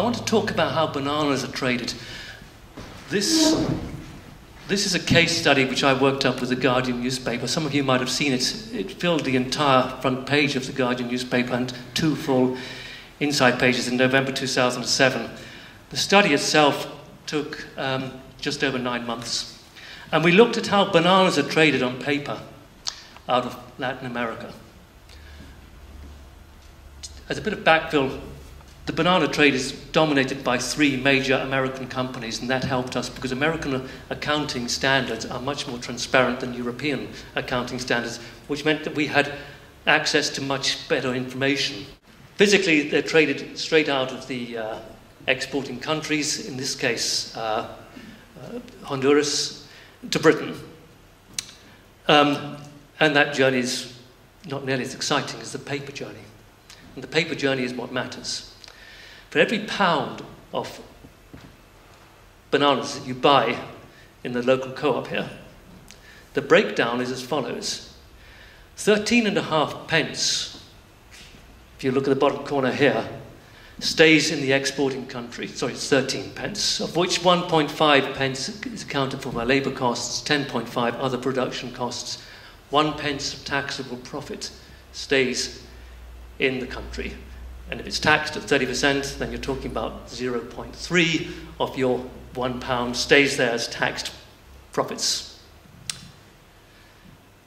want to talk about how bananas are traded. This, this is a case study which I worked up with the Guardian newspaper. Some of you might have seen it. It filled the entire front page of the Guardian newspaper and two full inside pages in November 2007. The study itself took um, just over nine months. And we looked at how bananas are traded on paper out of Latin America. As a bit of backfill, the banana trade is dominated by three major American companies, and that helped us because American accounting standards are much more transparent than European accounting standards, which meant that we had access to much better information. Physically, they're traded straight out of the uh, exporting countries, in this case, uh, uh, Honduras, to Britain. Um, and that journey is not nearly as exciting as the paper journey. And the paper journey is what matters. For every pound of bananas that you buy in the local co op here, the breakdown is as follows 13 and a half pence, if you look at the bottom corner here, stays in the exporting country. Sorry, it's 13 pence, of which 1.5 pence is accounted for by labour costs, 10.5 other production costs, 1 pence of taxable profit stays in the country. And if it's taxed at 30%, then you're talking about 0.3 of your one pound stays there as taxed profits.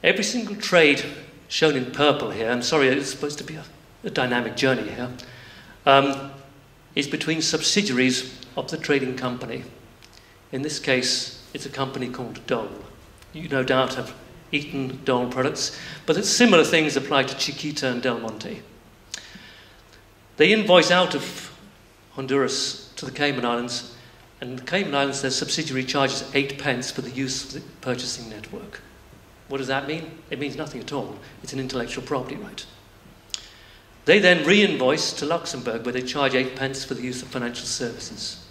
Every single trade shown in purple here, I'm sorry, it's supposed to be a, a dynamic journey here, um, is between subsidiaries of the trading company. In this case, it's a company called Dole. You no doubt have eaten Dole products, but similar things apply to Chiquita and Del Monte. They invoice out of Honduras to the Cayman Islands, and the Cayman Islands, their subsidiary charges eight pence for the use of the purchasing network. What does that mean? It means nothing at all. It's an intellectual property right. They then re-invoice to Luxembourg, where they charge eight pence for the use of financial services.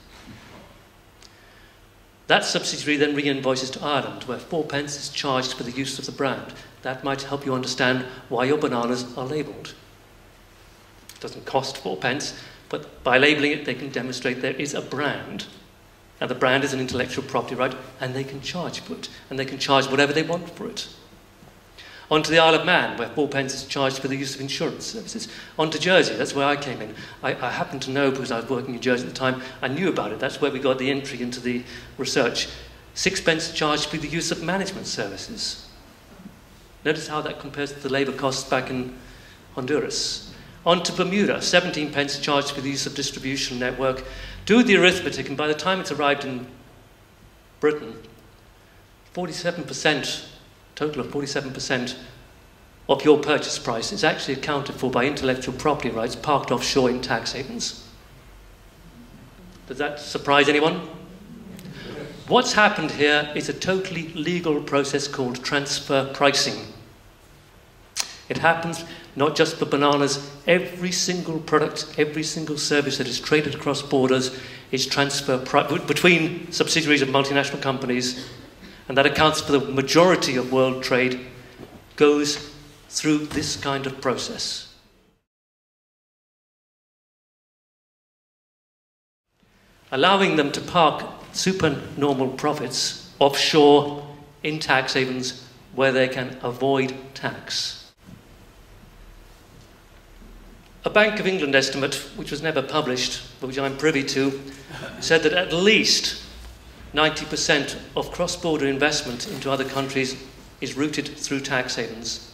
That subsidiary then re-invoices to Ireland, where four pence is charged for the use of the brand. That might help you understand why your bananas are labelled doesn't cost four pence, but by labeling it, they can demonstrate there is a brand. And the brand is an intellectual property right, and they can charge for it, and they can charge whatever they want for it. On to the Isle of Man, where four pence is charged for the use of insurance services. On to Jersey, that's where I came in. I, I happened to know, because I was working in Jersey at the time, I knew about it. That's where we got the entry into the research. Sixpence charged for the use of management services. Notice how that compares to the labour costs back in Honduras. On to Bermuda, 17 pence charged for the use of distribution network. Do the arithmetic, and by the time it's arrived in Britain, 47%, total of 47% of your purchase price is actually accounted for by intellectual property rights parked offshore in tax havens. Does that surprise anyone? What's happened here is a totally legal process called transfer pricing. It happens not just for bananas, every single product, every single service that is traded across borders is transferred between subsidiaries of multinational companies, and that accounts for the majority of world trade, goes through this kind of process. Allowing them to park supernormal profits offshore in tax havens where they can avoid tax. A Bank of England estimate, which was never published, but which I'm privy to, said that at least 90% of cross border investment into other countries is routed through tax havens.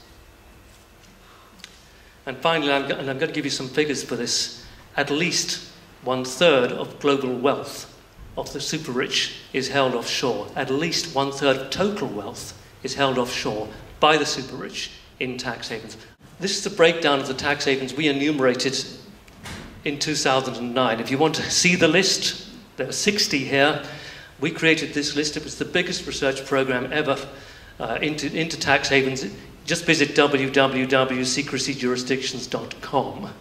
And finally, I'm, and I'm going to give you some figures for this. At least one third of global wealth of the super rich is held offshore. At least one third of total wealth is held offshore by the super rich in tax havens. This is the breakdown of the tax havens we enumerated in 2009. If you want to see the list, there are 60 here. We created this list. It was the biggest research program ever uh, into, into tax havens. Just visit www.secrecyjurisdictions.com.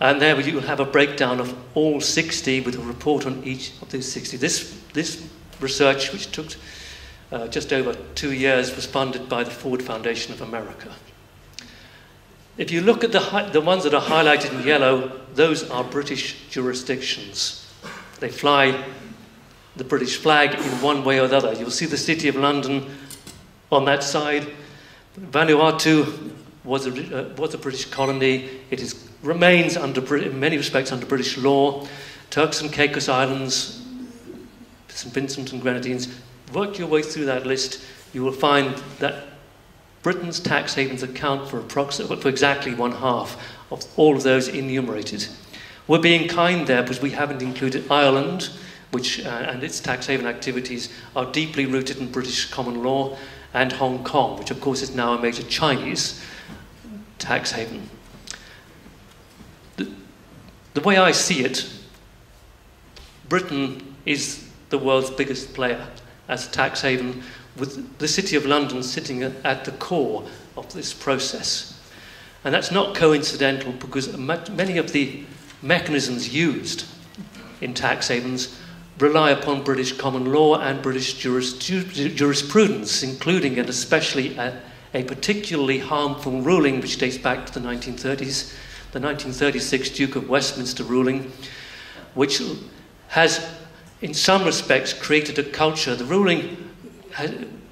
And there you will have a breakdown of all 60 with a report on each of these 60. This, this research, which took uh, just over two years, was funded by the Ford Foundation of America. If you look at the, the ones that are highlighted in yellow, those are British jurisdictions. They fly the British flag in one way or the other. You'll see the City of London on that side. Vanuatu was a, uh, was a British colony. It is, remains, under, in many respects, under British law. Turks and Caicos Islands, St. Vincent and Grenadines. Work your way through that list, you will find that Britain's tax havens account for, for exactly one half of all of those enumerated. We're being kind there because we haven't included Ireland, which uh, and its tax haven activities are deeply rooted in British common law, and Hong Kong, which of course is now a major Chinese tax haven. The, the way I see it, Britain is the world's biggest player as a tax haven, with the City of London sitting at the core of this process. And that's not coincidental because many of the mechanisms used in tax havens rely upon British common law and British juris, jurisprudence, including and especially a, a, particularly harmful ruling which dates back to the 1930s, the 1936 Duke of Westminster ruling, which has, in some respects, created a culture. The ruling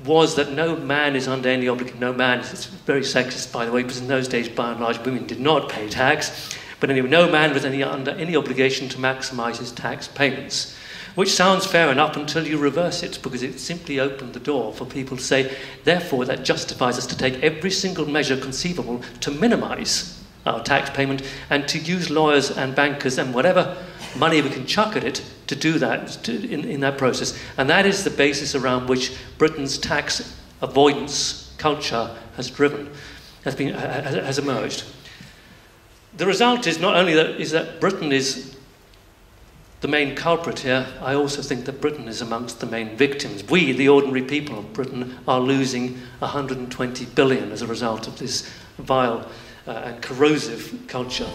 was that no man is under any obligation, no man, it's very sexist by the way, because in those days, by and large, women did not pay tax. But anyway, no man was any, under any obligation to maximize his tax payments which sounds fair enough until you reverse it, because it simply opened the door for people to say, therefore, that justifies us to take every single measure conceivable to minimize our tax payment and to use lawyers and bankers and whatever money we can chuck at it to do that to, in, in that process. And that is the basis around which Britain's tax avoidance culture has driven, has, been, has emerged. The result is not only that, is that Britain is the main culprit here, I also think that Britain is amongst the main victims. We, the ordinary people of Britain, are losing 120 billion as a result of this vile uh, and corrosive culture.